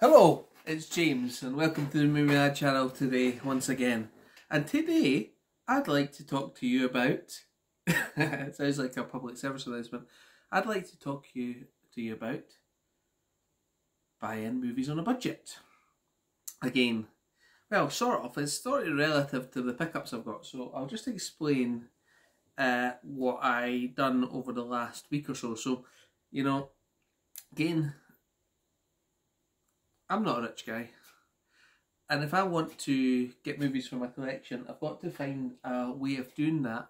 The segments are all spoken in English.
Hello, it's James, and welcome to the Movie Mad channel today once again. And today, I'd like to talk to you about. it sounds like a public service announcement. I'd like to talk you to you about buying movies on a budget. Again, well, sort of. It's sort of relative to the pickups I've got. So I'll just explain uh, what I done over the last week or so. So, you know, again, I'm not a rich guy. And if I want to get movies for my collection, I've got to find a way of doing that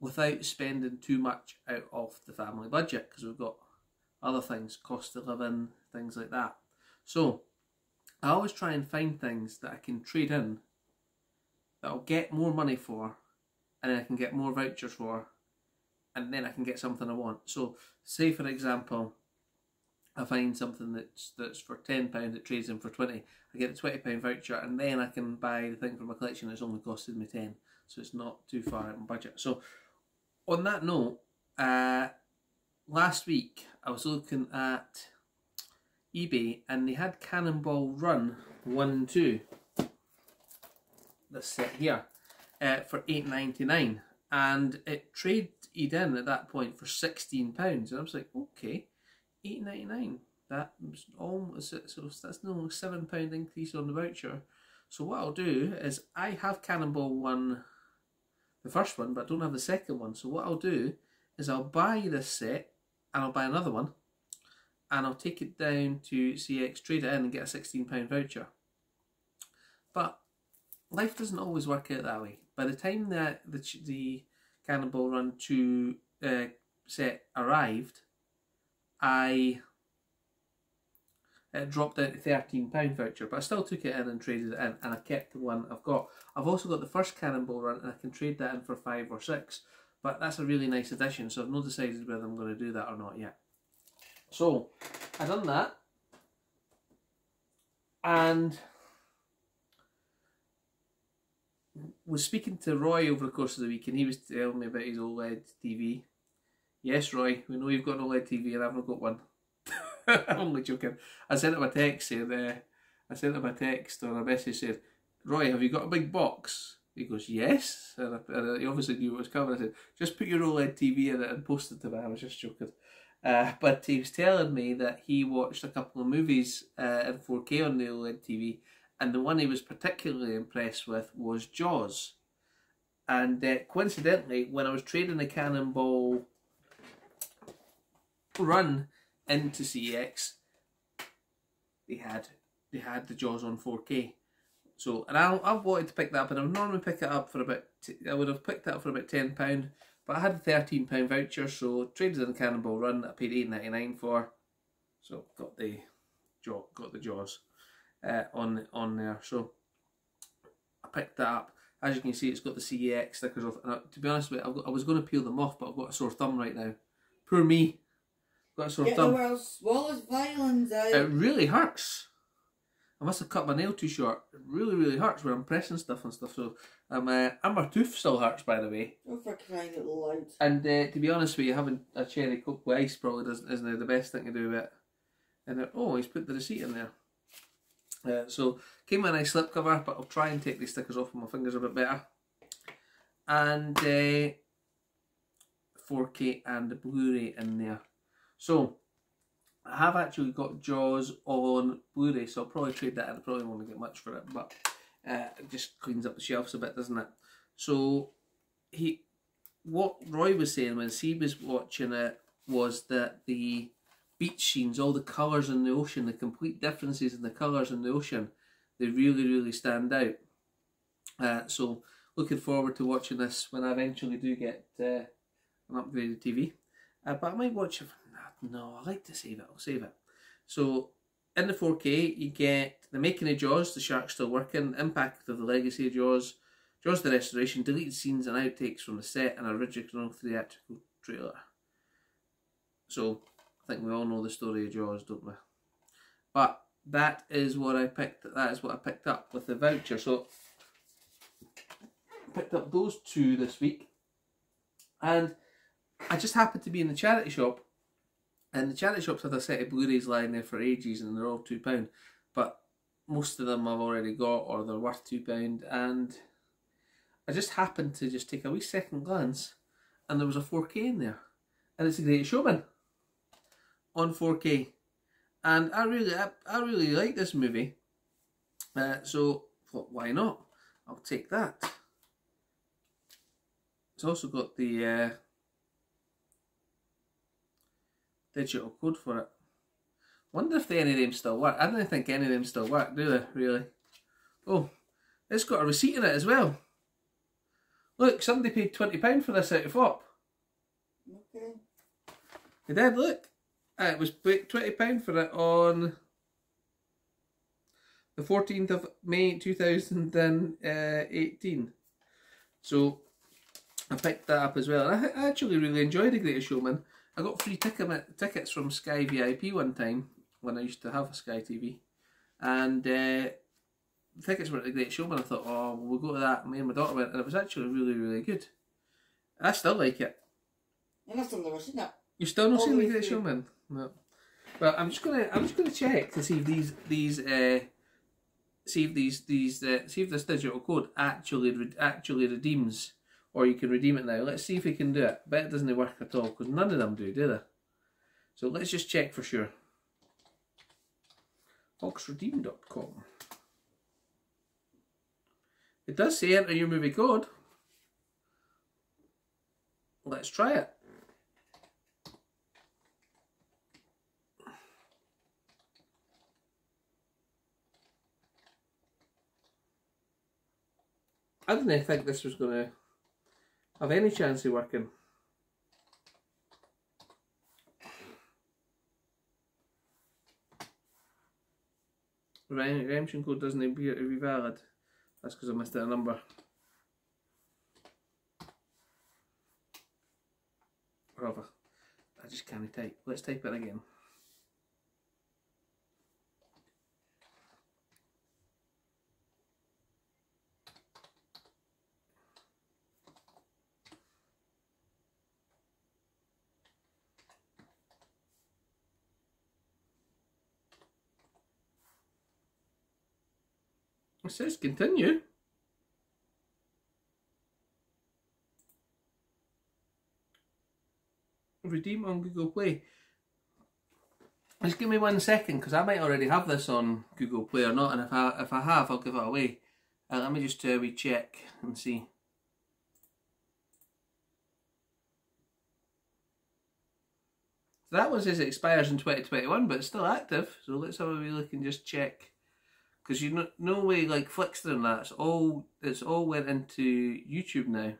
without spending too much out of the family budget because we've got other things, cost of living, things like that. So I always try and find things that I can trade in that I'll get more money for and I can get more vouchers for and then I can get something I want. So say for example, I find something that's that's for ten pound that trades in for twenty. I get a twenty pound voucher, and then I can buy the thing for my collection that's only costed me ten, so it's not too far out my budget. So, on that note, uh, last week I was looking at eBay, and they had Cannonball Run one and two. This set here uh, for eight ninety nine, and it traded in at that point for sixteen pounds, and I was like, okay eight ninety nine. That was almost so that's no seven pound increase on the voucher. So what I'll do is I have Cannonball one, the first one, but I don't have the second one. So what I'll do is I'll buy this set and I'll buy another one, and I'll take it down to CEX, trade in, and get a sixteen pound voucher. But life doesn't always work out that way. By the time that the the Cannonball Run two uh, set arrived, I it dropped out to thirteen pound voucher, but I still took it in and traded it in, and I kept the one I've got. I've also got the first Cannonball Run, and I can trade that in for five or six. But that's a really nice addition, so I've not decided whether I'm going to do that or not yet. So I've done that, and was speaking to Roy over the course of the week, and he was telling me about his OLED TV Yes, Roy, we know you've got an OLED TV and I've not got one. I'm only joking. I sent him a text saying, uh, I sent him a text or a message saying, Roy, have you got a big box? He goes, yes. And, and he obviously knew what was coming. I said, just put your OLED TV in it and post it to me. I was just joking. Uh, but he was telling me that he watched a couple of movies uh, in 4K on the OLED TV, and the one he was particularly impressed with was Jaws. And uh, coincidentally, when I was trading the Cannonball run into CEX, they had they had the Jaws on 4K. So, and I I wanted to pick that up, and I would normally pick it up for about I would have picked that up for about ten pound, but I had a thirteen pound voucher, so traded in Cannonball Run. I paid eight ninety nine for, so got the jaw got the Jaws uh, on on there. So I picked that up. As you can see, it's got the CEX stickers off. And I, to be honest with you, I was going to peel them off, but I've got a sore thumb right now. Poor me. Got sore Get world's smallest violins out. It really hurts. I must have cut my nail too short. It really, really hurts when I'm pressing stuff and stuff. So, um, uh, and my tooth still hurts, by the way. oh, for crying out loud. And uh, to be honest with you, having a cherry coke with ice probably doesn't isn't the best thing to do with it. And uh, oh, he's put the receipt in there. Uh, so came with a nice slipcover, but I'll try and take these stickers off with my fingers a bit better. And uh, 4K and the Blu-ray in there. So I have actually got Jaws on Blu-ray, so I'll probably trade that. I probably won't get much for it, but uh, it just cleans up the shelves a bit, doesn't it? So he, what Roy was saying when he was watching it was that the beach scenes, all the colours in the ocean, the complete differences in the colours in the ocean, they really, really stand out. Uh, so looking forward to watching this when I eventually do get uh, an upgraded TV. Uh, but I might watch it no, I like to save it. I'll save it. So in the 4K, you get the making of Jaws, the shark still working, impact of the legacy of Jaws, Jaws the restoration, deleted scenes and outtakes from the set, and a original theatrical trailer. So I think we all know the story of Jaws, don't we? But that is what I picked. That is what I picked up with the voucher. So picked up those two this week, and I just happened to be in the charity shop And the charity shops had a set of Blu-rays lying there for ages, and they're all two pound. But most of them I've already got, or they're worth two pound. And I just happened to just take a wee second glance, and there was a 4K in there, and it's a Great Showman on 4K, and I really, I, I really like this movie. Uh, so thought, why not? I'll take that. It's also got the uh, digital code for it. Wonder if any of them still work. I don't think any of them still work, do they, really? Oh, it's got a receipt in it as well. Look, somebody paid £20 for this out of FOP. Okay. They did, look. Uh, it was £20 for it on the 14th of May 2018. So I picked that up as well. I, I actually really enjoyed The Greatest Showman. I got free ticket, tickets from Sky VIP one time when I used to have a Sky TV. And uh, the tickets were at The Great Showman. I thought, oh, we'll go to that. Me and my daughter went, and it was actually really, really good. I still like it. And I've still never seen it. You still not seen the Great. Showman? No. Well, I'm just gonna I'm just gonna check to see if these these uh see if these these uh, see if this digital code actually re- actually redeems or you can redeem it now. Let's see if we can do it. Bet it doesn't work at all because none of them do, do they? So let's just check for sure. Oxredeem.com. It does say enter your movie code. Let's try it. I didn't think this was going to have any chance of working. Redemption code doesn't appear to be valid. That's because I missed a number. Rather, I just can't type. Let's type it again. It says continue. Redeem on Google Play. Just give me one second because I might already have this on Google Play or not, and if I if I have, I'll give it away. Uh, let me just do a wee check and see. So that one says it expires in 2021, but it's still active. So let's have a wee look and just check because you know no way like Flixster and that it's all it's all went into YouTube now.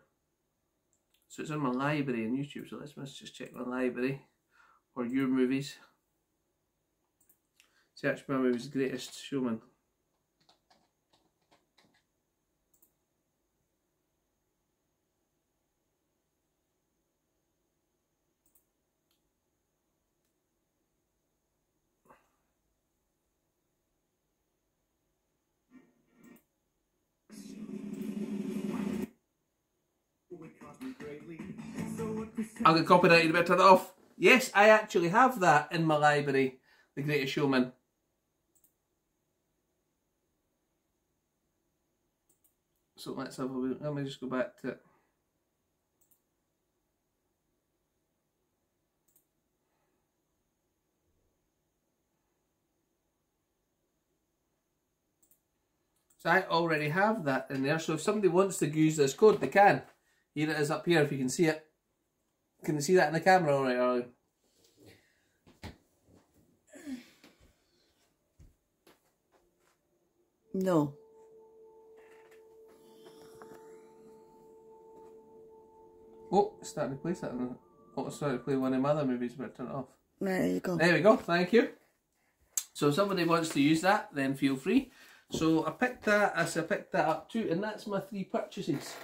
So it's in my library in YouTube. So let's, let's just check my library or your movies. Search my movies greatest showman. I'll get copyrighted, it off. Yes, I actually have that in my library, The Greatest Showman. So let's have a look. Let me just go back to it. So I already have that in there. So if somebody wants to use this code, they can. Here it is up here if you can see it. Can you see that in the camera alright, Arlie? No. Oh, it's starting to play something. Oh, it's starting to play one of my other movies, but turn it off. There you go. There we go, thank you. So if somebody wants to use that, then feel free. So I picked that, as I picked that up too, and that's my three purchases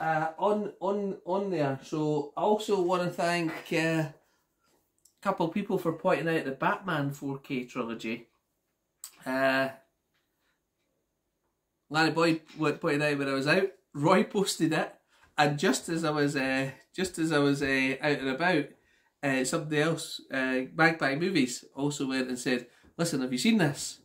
uh, on on on there. So I also want to thank uh, a couple people for pointing out the Batman 4K trilogy. Uh, Larry Boyd pointed out when I was out. Roy posted it, and just as I was uh, just as I was uh, out and about, uh, somebody else, uh, Magpie Movies, also went and said, "Listen, have you seen this?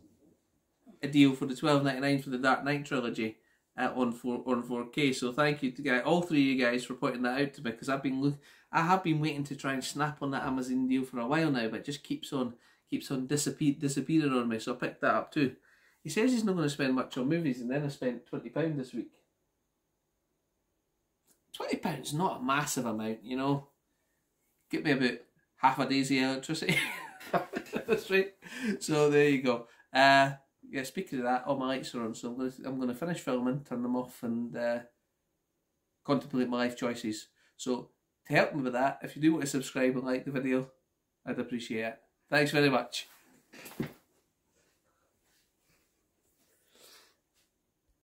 A deal for the twelve ninety nine for the Dark Knight trilogy uh, on four on four K." So thank you to guy, all three of you guys for pointing that out to me because I've been look, I have been waiting to try and snap on that Amazon deal for a while now, but it just keeps on keeps on disappear disappearing on me. So I picked that up too. He says he's not going to spend much on movies, and then I spent twenty pound this week. Twenty pounds not a massive amount, you know. Get me about half a day's electricity. That's right. So there you go. Uh, yeah. Speaking of that, all my lights are on, so I'm to I'm to finish filming, turn them off, and uh, contemplate my life choices. So to help me with that, if you do want to subscribe and like the video, I'd appreciate it. Thanks very much.